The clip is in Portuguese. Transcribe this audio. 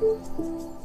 Música